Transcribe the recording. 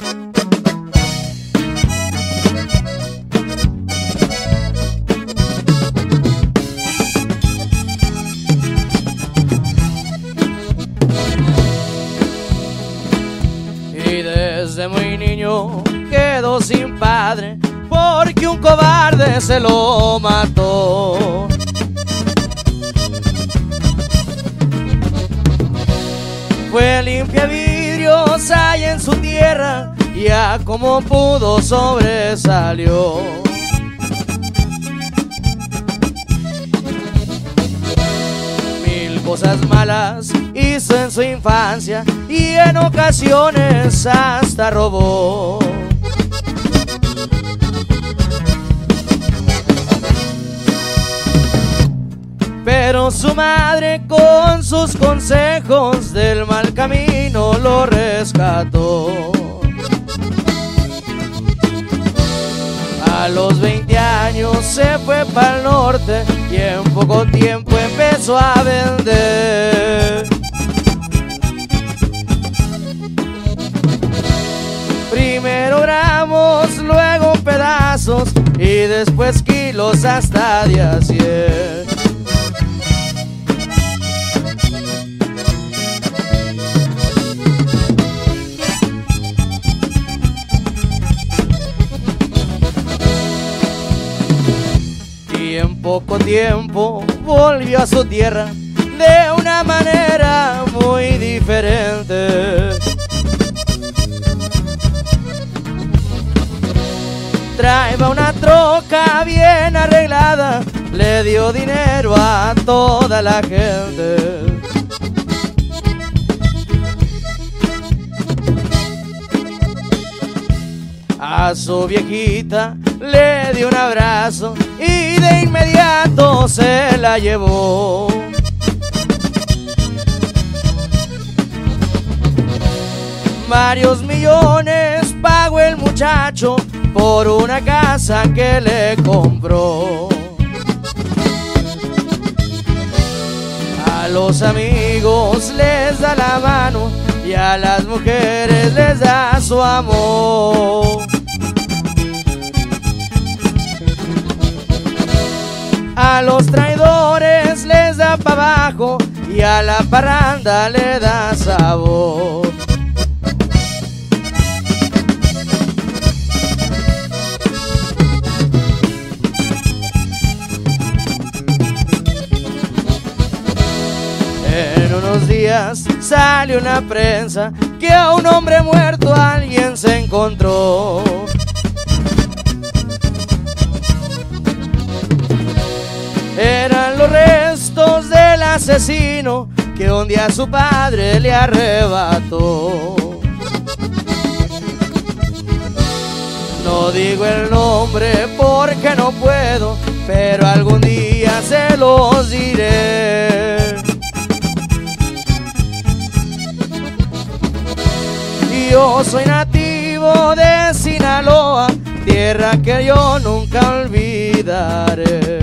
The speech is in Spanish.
Y desde muy niño quedó sin padre porque un cobarde se lo mató. Fue limpia ahí en su tierra, ya como pudo sobresalió. Mil cosas malas hizo en su infancia y en ocasiones hasta robó. Pero su madre con sus consejos del mal camino rescató. A los 20 años se fue para el norte y en poco tiempo empezó a vender. Primero gramos, luego pedazos y después kilos hasta de a cien. En poco tiempo volvió a su tierra de una manera muy diferente. Traeba una troca bien arreglada, le dio dinero a toda la gente. A su viejita le dio un abrazo y de inmediato se la llevó. Varios millones pagó el muchacho por una casa que le compró. A los amigos les da la mano y a las mujeres les da su amor. A los traidores les da para abajo y a la parranda le da sabor. En unos días sale una prensa que a un hombre muerto alguien se encontró. Asesino que un día su padre le arrebató. No digo el nombre porque no puedo, pero algún día se los diré. Yo soy nativo de Sinaloa, tierra que yo nunca olvidaré.